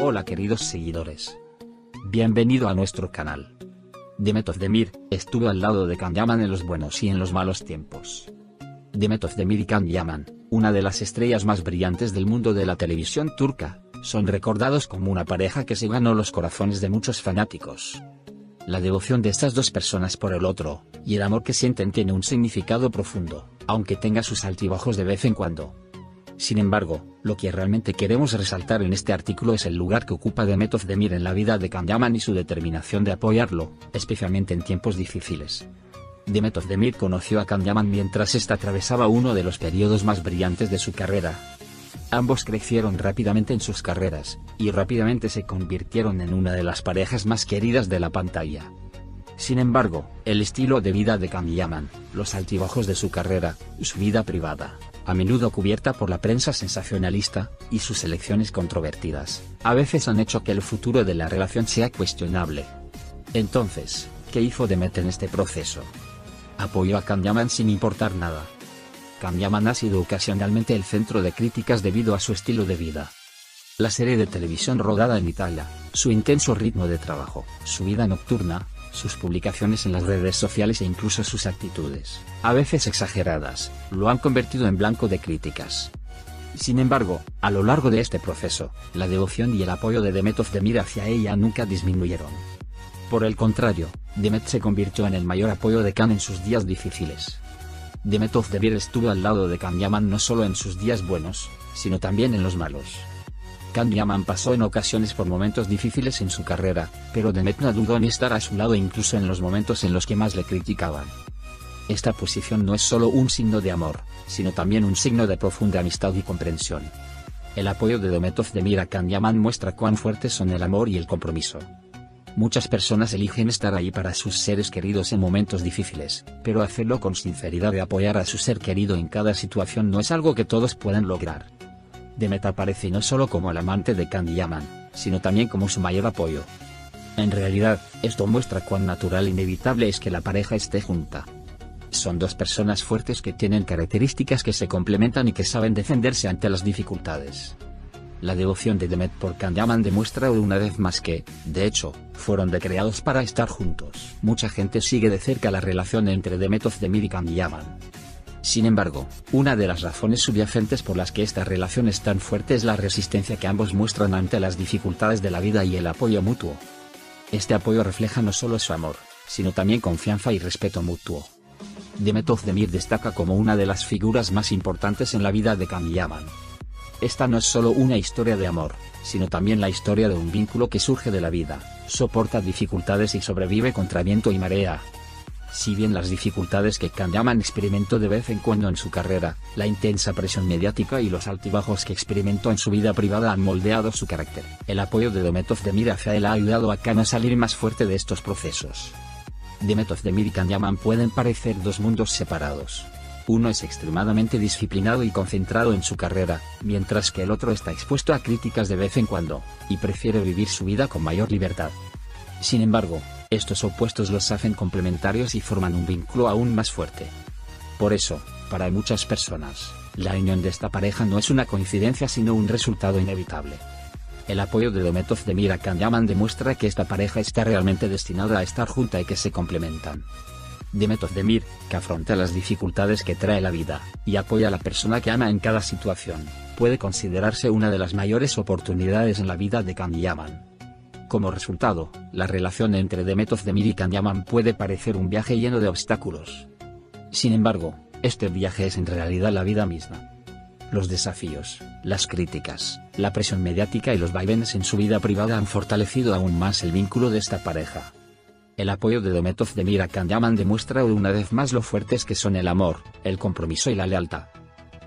Hola queridos seguidores. Bienvenido a nuestro canal. Demet Özdemir estuvo al lado de Can Yaman en los buenos y en los malos tiempos. Demet Özdemir y Can Yaman, una de las estrellas más brillantes del mundo de la televisión turca, son recordados como una pareja que se ganó los corazones de muchos fanáticos. La devoción de estas dos personas por el otro, y el amor que sienten tiene un significado profundo, aunque tenga sus altibajos de vez en cuando. Sin embargo, lo que realmente queremos resaltar en este artículo es el lugar que ocupa Demet Özdemir en la vida de Can Yaman y su determinación de apoyarlo, especialmente en tiempos difíciles. Demet Özdemir conoció a Can Yaman mientras ésta atravesaba uno de los periodos más brillantes de su carrera. Ambos crecieron rápidamente en sus carreras, y rápidamente se convirtieron en una de las parejas más queridas de la pantalla. Sin embargo, el estilo de vida de Can Yaman, los altibajos de su carrera, su vida privada, a menudo cubierta por la prensa sensacionalista, y sus elecciones controvertidas, a veces han hecho que el futuro de la relación sea cuestionable. Entonces, ¿qué hizo Demet en este proceso? Apoyó a Can Yaman sin importar nada. Can Yaman ha sido ocasionalmente el centro de críticas debido a su estilo de vida. La serie de televisión rodada en Italia, su intenso ritmo de trabajo, su vida nocturna, sus publicaciones en las redes sociales e incluso sus actitudes, a veces exageradas, lo han convertido en blanco de críticas. Sin embargo, a lo largo de este proceso, la devoción y el apoyo de Demet Özdemir hacia ella nunca disminuyeron. Por el contrario, Demet se convirtió en el mayor apoyo de Khan en sus días difíciles. Demet Özdemir estuvo al lado de Can Yaman no solo en sus días buenos, sino también en los malos. Can Yaman pasó en ocasiones por momentos difíciles en su carrera, pero Demet no dudó en estar a su lado incluso en los momentos en los que más le criticaban. Esta posición no es solo un signo de amor, sino también un signo de profunda amistad y comprensión. El apoyo de Demet Özdemir a Can Yaman muestra cuán fuertes son el amor y el compromiso. Muchas personas eligen estar ahí para sus seres queridos en momentos difíciles, pero hacerlo con sinceridad y apoyar a su ser querido en cada situación no es algo que todos puedan lograr. Demet aparece no solo como el amante de Can Yaman, sino también como su mayor apoyo. En realidad, esto muestra cuán natural e inevitable es que la pareja esté junta. Son dos personas fuertes que tienen características que se complementan y que saben defenderse ante las dificultades. La devoción de Demet por Can Yaman demuestra una vez más que, de hecho, fueron decreados para estar juntos. Mucha gente sigue de cerca la relación entre Demet Özdemir y Can Yaman. Sin embargo, una de las razones subyacentes por las que esta relación es tan fuerte es la resistencia que ambos muestran ante las dificultades de la vida y el apoyo mutuo. Este apoyo refleja no solo su amor, sino también confianza y respeto mutuo. Demet Özdemir destaca como una de las figuras más importantes en la vida de Can Yaman. Esta no es solo una historia de amor, sino también la historia de un vínculo que surge de la vida, soporta dificultades y sobrevive contra viento y marea. Si bien las dificultades que Can Yaman experimentó de vez en cuando en su carrera, la intensa presión mediática y los altibajos que experimentó en su vida privada han moldeado su carácter, el apoyo de Özdemir hacia él ha ayudado a Can a salir más fuerte de estos procesos. Demet Özdemir y Can Yaman pueden parecer dos mundos separados, uno es extremadamente disciplinado y concentrado en su carrera, mientras que el otro está expuesto a críticas de vez en cuando, y prefiere vivir su vida con mayor libertad. Sin embargo, estos opuestos los hacen complementarios y forman un vínculo aún más fuerte. Por eso, para muchas personas, la unión de esta pareja no es una coincidencia sino un resultado inevitable. El apoyo de Demet Özdemir a Can Yaman demuestra que esta pareja está realmente destinada a estar junta y que se complementan. Demet Özdemir, que afronta las dificultades que trae la vida, y apoya a la persona que ama en cada situación, puede considerarse una de las mayores oportunidades en la vida de Can Yaman. Como resultado, la relación entre Demet Özdemir y Can Yaman puede parecer un viaje lleno de obstáculos. Sin embargo, este viaje es en realidad la vida misma. Los desafíos, las críticas, la presión mediática y los vaivenes en su vida privada han fortalecido aún más el vínculo de esta pareja. El apoyo de Demet Özdemir a Can Yaman demuestra una vez más lo fuertes que son el amor, el compromiso y la lealtad.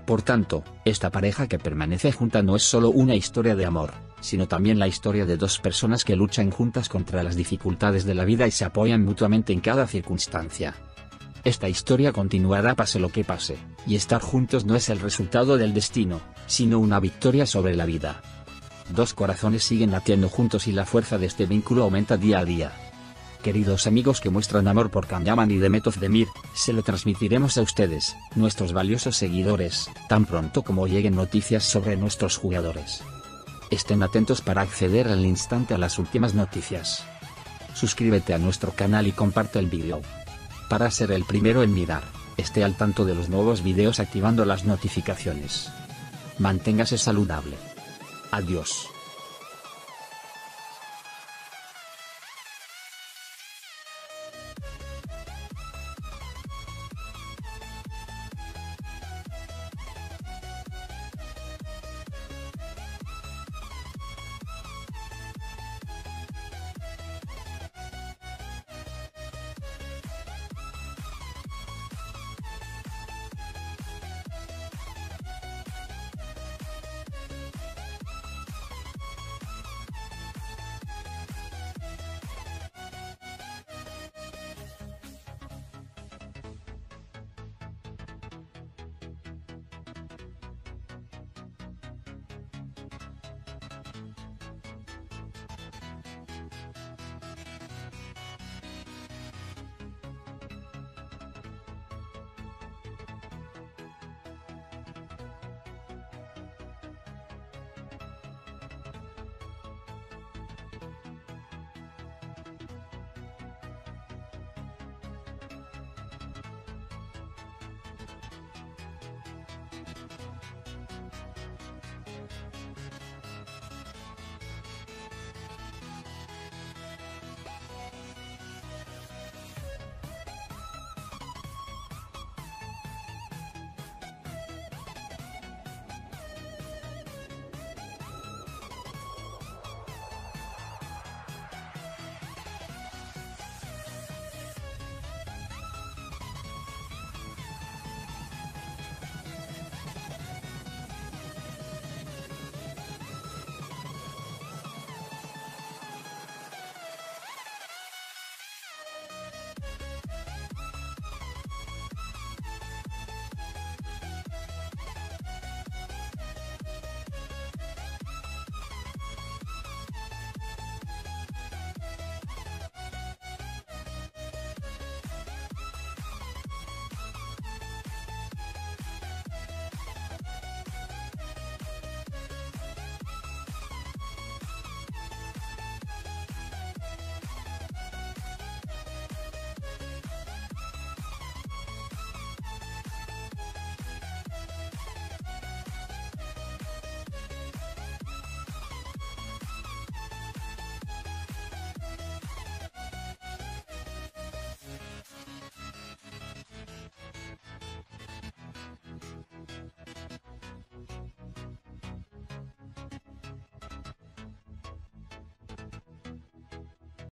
Por tanto, esta pareja que permanece junta no es solo una historia de amor, sino también la historia de dos personas que luchan juntas contra las dificultades de la vida y se apoyan mutuamente en cada circunstancia. Esta historia continuará pase lo que pase, y estar juntos no es el resultado del destino, sino una victoria sobre la vida. Dos corazones siguen latiendo juntos y la fuerza de este vínculo aumenta día a día queridos amigos que muestran amor por Can Yaman y Demet Özdemir, se lo transmitiremos a ustedes, nuestros valiosos seguidores, tan pronto como lleguen noticias sobre nuestros jugadores. Estén atentos para acceder al instante a las últimas noticias. Suscríbete a nuestro canal y comparte el vídeo. Para ser el primero en mirar, esté al tanto de los nuevos videos activando las notificaciones. Manténgase saludable. Adiós.